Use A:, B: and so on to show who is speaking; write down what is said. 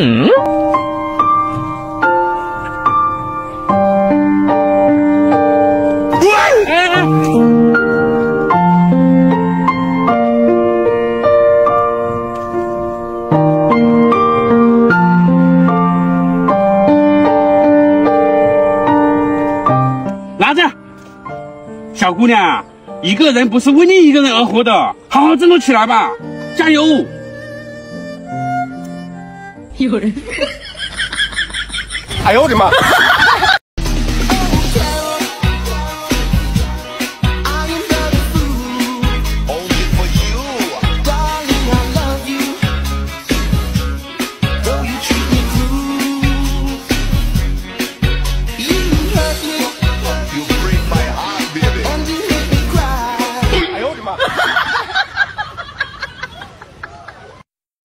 A: 嗯。
B: 哪子？小姑娘，一个人不是为另一个人而活的，好好振作起来吧，加油！
A: 有人。
C: 哎呦我的妈！